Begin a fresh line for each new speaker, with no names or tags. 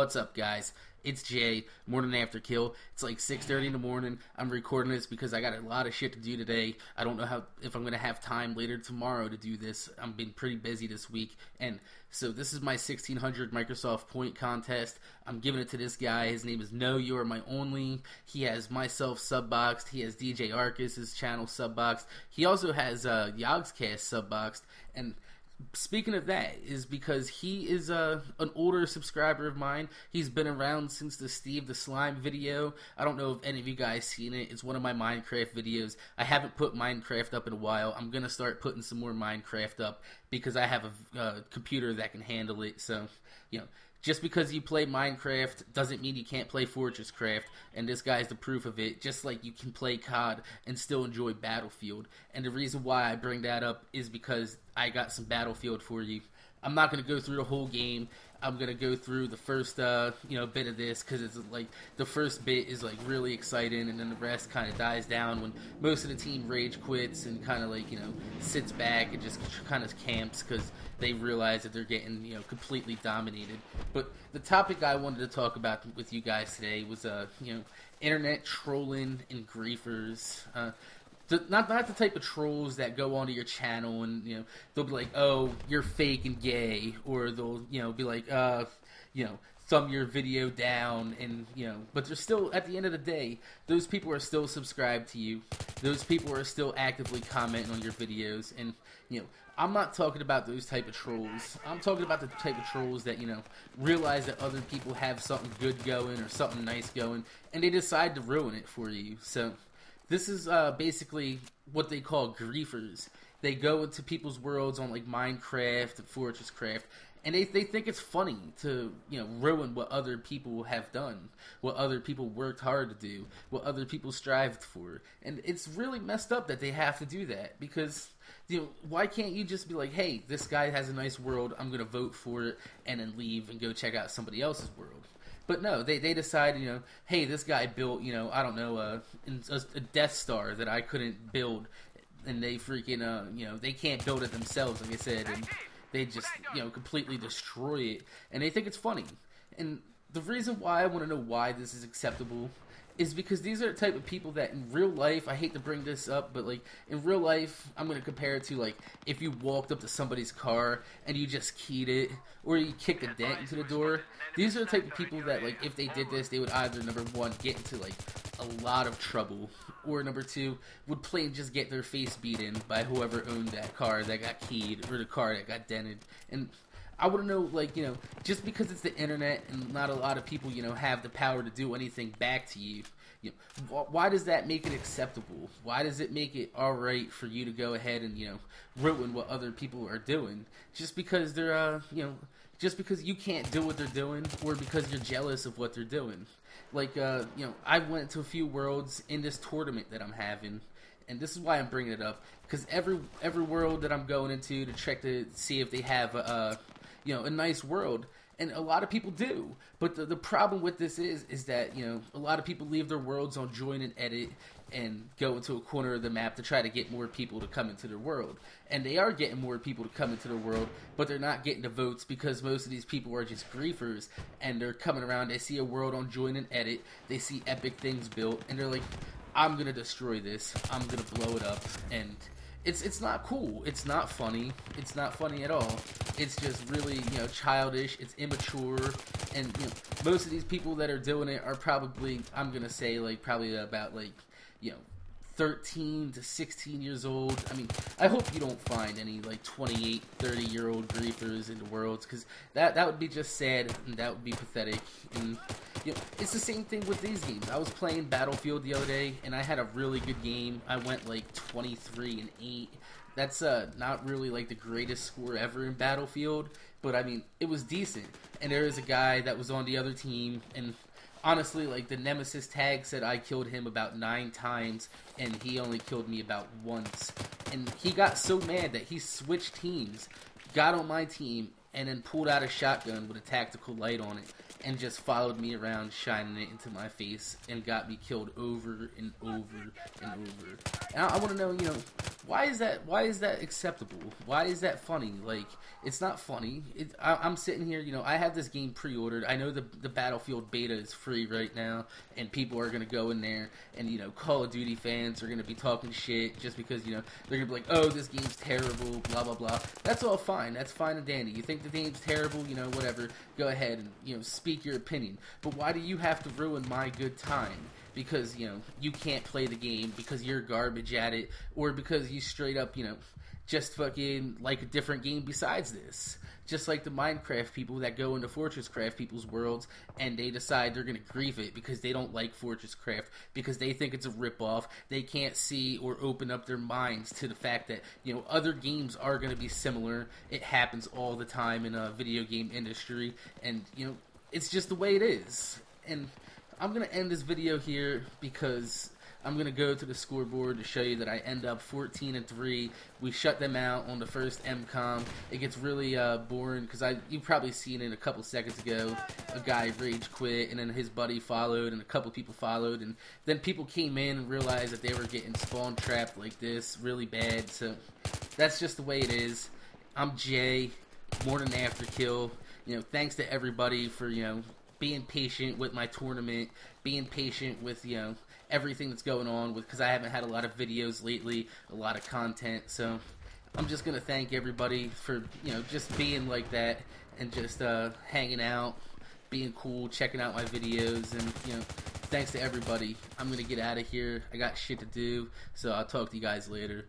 What's up, guys? It's Jay, Morning After Kill. It's like 6.30 in the morning. I'm recording this because I got a lot of shit to do today. I don't know how if I'm going to have time later tomorrow to do this. I've been pretty busy this week. And so this is my 1600 Microsoft point contest. I'm giving it to this guy. His name is No You Are My Only. He has myself subboxed. He has DJ Arcus' channel subboxed. He also has uh, Yogscast subboxed. And speaking of that is because he is uh, an older subscriber of mine. He's been around since the steve the slime video. I don't know if any of you guys seen it. It's one of my minecraft videos. I haven't put minecraft up in a while. I'm gonna start putting some more minecraft up because i have a uh, computer that can handle it. So you know just because you play Minecraft doesn't mean you can't play Fortress Craft, and this guy's the proof of it. Just like you can play COD and still enjoy Battlefield. And the reason why I bring that up is because I got some Battlefield for you. I'm not going to go through the whole game. I'm gonna go through the first uh, you know bit of this because it's like the first bit is like really exciting, and then the rest kind of dies down when most of the team rage quits and kind of like you know sits back and just kind of camps because they realize that they're getting you know completely dominated. But the topic I wanted to talk about with you guys today was uh you know internet trolling and griefers. Uh, not not the type of trolls that go onto your channel and you know they'll be like, "Oh, you're fake and gay," or they'll you know be like, "Uh, you know." thumb your video down and you know but they're still at the end of the day those people are still subscribed to you those people are still actively commenting on your videos and you know i'm not talking about those type of trolls i'm talking about the type of trolls that you know realize that other people have something good going or something nice going and they decide to ruin it for you so this is uh, basically what they call griefers. They go into people's worlds on like Minecraft and Fortress Craft, and they, they think it's funny to you know ruin what other people have done, what other people worked hard to do, what other people strived for, and it's really messed up that they have to do that because you know why can't you just be like, hey, this guy has a nice world, I'm gonna vote for it, and then leave and go check out somebody else's world. But no, they they decided, you know, hey, this guy built, you know, I don't know, a, a Death Star that I couldn't build, and they freaking, uh, you know, they can't build it themselves, like I said, and they just, you know, completely destroy it, and they think it's funny. And the reason why I want to know why this is acceptable is because these are the type of people that in real life, I hate to bring this up, but like in real life, I'm gonna compare it to like if you walked up to somebody's car and you just keyed it, or you kicked a dent into the door. These are the type of people that like if they did this, they would either number one get into like a lot of trouble, or number two would plain just get their face beaten by whoever owned that car that got keyed or the car that got dented. And I want to know, like, you know, just because it's the internet and not a lot of people, you know, have the power to do anything back to you, you know, why does that make it acceptable? Why does it make it all right for you to go ahead and, you know, ruin what other people are doing just because they're, uh, you know, just because you can't do what they're doing or because you're jealous of what they're doing? Like, uh, you know, I went to a few worlds in this tournament that I'm having and this is why I'm bringing it up because every every world that I'm going into to check to see if they have a, you know a nice world. And a lot of people do. But the, the problem with this is is that you know a lot of people leave their worlds on join and edit and go into a corner of the map to try to get more people to come into their world. And they are getting more people to come into their world but they're not getting the votes because most of these people are just griefers and they're coming around. They see a world on join and edit. They see epic things built and they're like i'm gonna destroy this. I'm gonna blow it up and it's it's not cool. It's not funny. It's not funny at all. It's just really you know childish. It's immature, and you know most of these people that are doing it are probably I'm gonna say like probably about like you know 13 to 16 years old. I mean, I hope you don't find any like 28, 30 year old griefers in the world because that that would be just sad and that would be pathetic. And you know, it's the same thing with these games. I was playing Battlefield the other day and I had a really good game. I went like 23 and 8. That's uh, not really like the greatest score ever in Battlefield, but I mean, it was decent. And there was a guy that was on the other team and honestly, like the Nemesis tag said I killed him about nine times, and he only killed me about once. And he got so mad that he switched teams, got on my team, and then pulled out a shotgun with a tactical light on it, and just followed me around, shining it into my face, and got me killed over and over and over. And I, I want to know, you know, why is that why is that acceptable? Why is that funny? Like it's not funny. It, I, am sitting here you know i have this game pre-ordered. I know the, the battlefield beta is free right now and people are going to go in there and you know call of duty fans are going to be talking shit just because you know they're going to be like oh this game's terrible blah blah blah. That's all fine. That's fine and dandy. You think the game's terrible? You know whatever. Go ahead and you know speak your opinion. But why do you have to ruin my good time because you know you can't play the game because you're garbage at it or because you straight up you know just fucking like a different game besides this. Just like the minecraft people that go into fortress craft people's worlds and they decide they're going to grieve it because they don't like fortress craft because they think it's a ripoff. They can't see or open up their minds to the fact that you know other games are going to be similar. It happens all the time in a video game industry. And you know it's just the way it is. And I'm gonna end this video here because I'm gonna go to the scoreboard to show you that I end up 14 and three. We shut them out on the first MCOM. It gets really uh, boring because I you probably seen it a couple seconds ago. A guy rage quit, and then his buddy followed, and a couple people followed, and then people came in and realized that they were getting spawn trapped like this really bad. So that's just the way it is. I'm Jay, Morning After Kill. You know, thanks to everybody for you know being patient with my tournament, being patient with you know everything that's going on with because I haven't had a lot of videos lately, a lot of content. So I'm just gonna thank everybody for you know just being like that and just uh, hanging out, being cool, checking out my videos, and you know thanks to everybody. I'm gonna get out of here. I got shit to do, so I'll talk to you guys later.